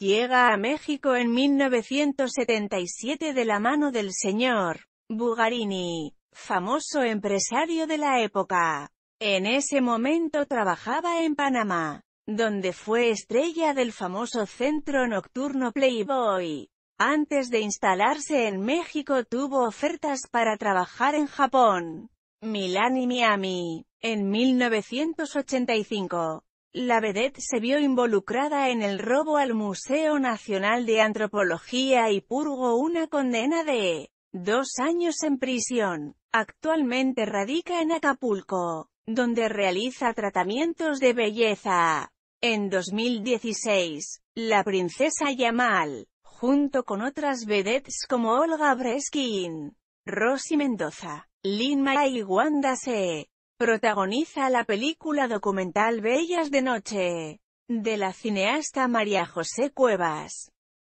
Llega a México en 1977 de la mano del señor Bugarini, famoso empresario de la época. En ese momento trabajaba en Panamá, donde fue estrella del famoso centro nocturno Playboy. Antes de instalarse en México tuvo ofertas para trabajar en Japón, Milán y Miami. En 1985, la vedette se vio involucrada en el robo al Museo Nacional de Antropología y purgó una condena de dos años en prisión. Actualmente radica en Acapulco, donde realiza tratamientos de belleza. En 2016, la princesa Yamal, junto con otras vedettes como Olga Breskin, Rosy Mendoza, Lin May y Wanda Se, protagoniza la película documental Bellas de Noche, de la cineasta María José Cuevas.